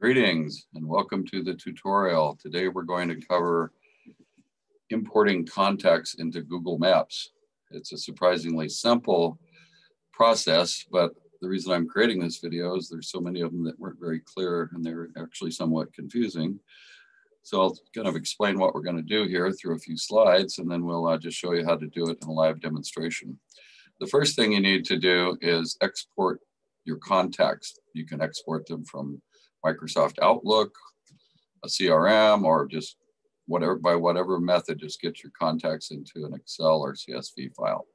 Greetings and welcome to the tutorial. Today we're going to cover importing contacts into Google Maps. It's a surprisingly simple process, but the reason I'm creating this video is there's so many of them that weren't very clear and they're actually somewhat confusing. So I'll kind of explain what we're going to do here through a few slides, and then we'll uh, just show you how to do it in a live demonstration. The first thing you need to do is export your contacts. You can export them from Microsoft Outlook, a CRM, or just whatever by whatever method, just get your contacts into an Excel or CSV file.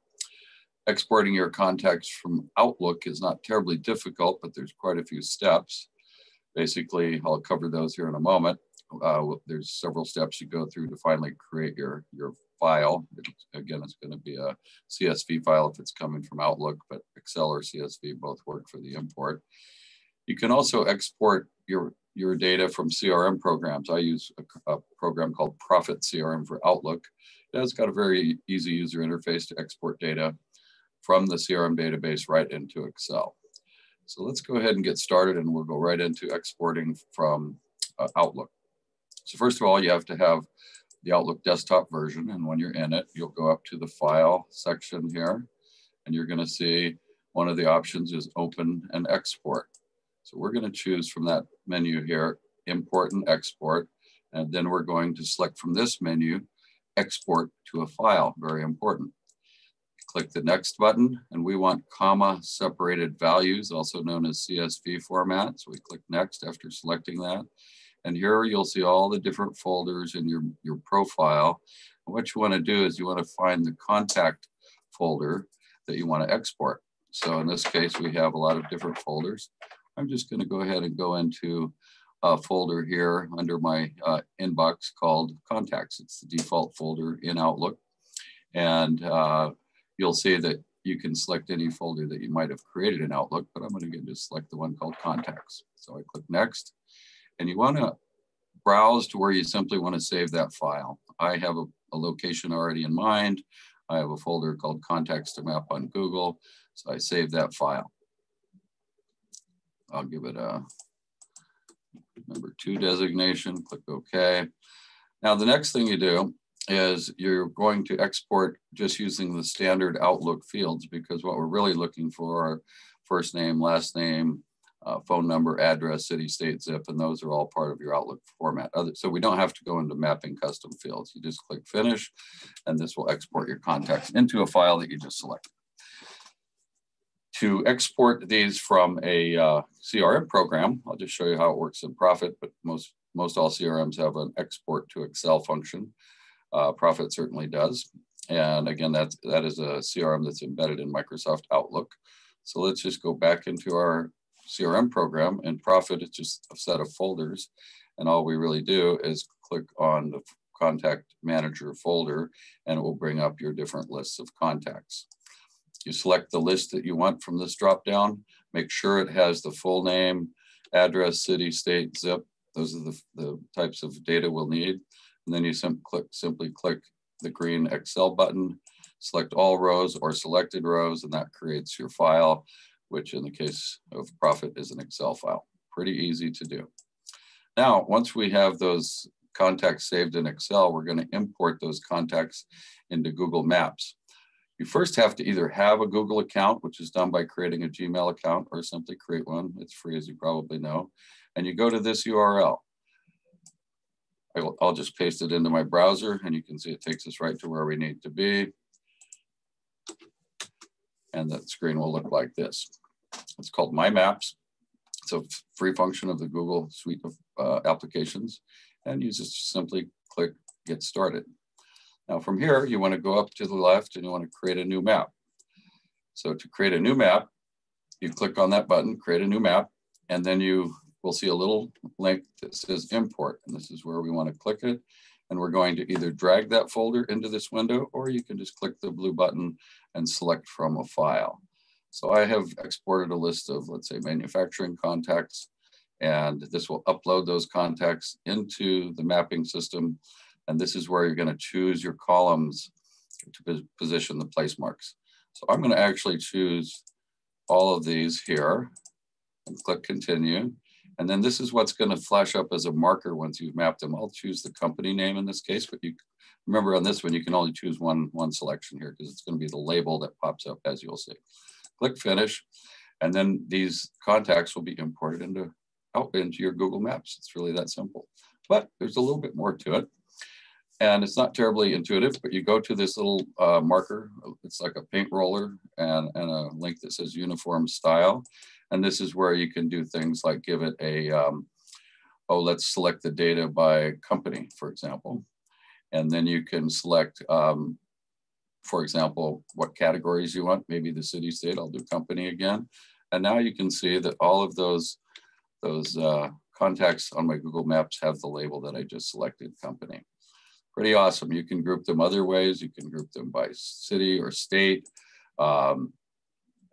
Exporting your contacts from Outlook is not terribly difficult, but there's quite a few steps. Basically, I'll cover those here in a moment. Uh, there's several steps you go through to finally create your, your file. It, again, it's going to be a CSV file if it's coming from Outlook, but Excel or CSV both work for the import. You can also export your, your data from CRM programs. I use a, a program called Prophet CRM for Outlook. It's got a very easy user interface to export data from the CRM database right into Excel. So let's go ahead and get started and we'll go right into exporting from uh, Outlook. So first of all, you have to have the Outlook desktop version. And when you're in it, you'll go up to the file section here and you're gonna see one of the options is open and export. So we're going to choose from that menu here, import and export. And then we're going to select from this menu, export to a file, very important. Click the next button and we want comma separated values, also known as CSV format. So we click next after selecting that. And here you'll see all the different folders in your, your profile. And what you want to do is you want to find the contact folder that you want to export. So in this case, we have a lot of different folders. I'm just going to go ahead and go into a folder here under my uh, inbox called contacts. It's the default folder in Outlook. And uh, you'll see that you can select any folder that you might have created in Outlook, but I'm going to just select the one called contacts. So I click next and you want to browse to where you simply want to save that file. I have a, a location already in mind. I have a folder called contacts to map on Google. So I save that file. I'll give it a number two designation, click OK. Now the next thing you do is you're going to export just using the standard Outlook fields because what we're really looking for are first name, last name, uh, phone number, address, city, state, zip, and those are all part of your Outlook format. Other, so we don't have to go into mapping custom fields. You just click finish, and this will export your contacts into a file that you just selected to export these from a uh, CRM program, I'll just show you how it works in Prophet, but most, most all CRMs have an export to Excel function. Uh, Prophet certainly does. And again, that's, that is a CRM that's embedded in Microsoft Outlook. So let's just go back into our CRM program and Prophet is just a set of folders. And all we really do is click on the contact manager folder and it will bring up your different lists of contacts. You select the list that you want from this drop down. Make sure it has the full name, address, city, state, zip. Those are the, the types of data we'll need. And then you sim click, simply click the green Excel button, select all rows or selected rows, and that creates your file, which in the case of Prophet is an Excel file. Pretty easy to do. Now, once we have those contacts saved in Excel, we're going to import those contacts into Google Maps. You first have to either have a Google account, which is done by creating a Gmail account, or simply create one. It's free, as you probably know. And you go to this URL. I'll just paste it into my browser, and you can see it takes us right to where we need to be. And that screen will look like this. It's called My Maps. It's a free function of the Google suite of uh, applications, and you just simply click Get Started. Now from here, you want to go up to the left and you want to create a new map. So to create a new map, you click on that button, create a new map, and then you will see a little link that says import. And this is where we want to click it. And we're going to either drag that folder into this window, or you can just click the blue button and select from a file. So I have exported a list of, let's say, manufacturing contacts, and this will upload those contacts into the mapping system and this is where you're going to choose your columns to position the place marks. So I'm going to actually choose all of these here and click continue. And then this is what's going to flash up as a marker once you've mapped them. I'll choose the company name in this case, but you remember on this one, you can only choose one, one selection here because it's going to be the label that pops up as you'll see. Click finish. And then these contacts will be imported into, out into your Google Maps. It's really that simple. But there's a little bit more to it. And it's not terribly intuitive, but you go to this little uh, marker. It's like a paint roller and, and a link that says uniform style. And this is where you can do things like give it a, um, oh, let's select the data by company, for example. And then you can select, um, for example, what categories you want, maybe the city state, I'll do company again. And now you can see that all of those, those uh, contacts on my Google Maps have the label that I just selected company. Pretty awesome. You can group them other ways. You can group them by city or state. Um,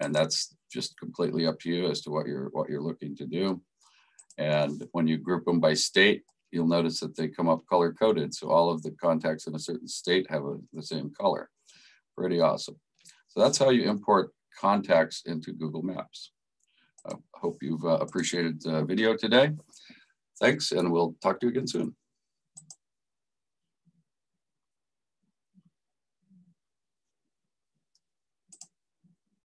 and that's just completely up to you as to what you're what you're looking to do. And when you group them by state, you'll notice that they come up color coded. So all of the contacts in a certain state have a, the same color. Pretty awesome. So that's how you import contacts into Google Maps. I hope you've uh, appreciated the video today. Thanks, and we'll talk to you again soon.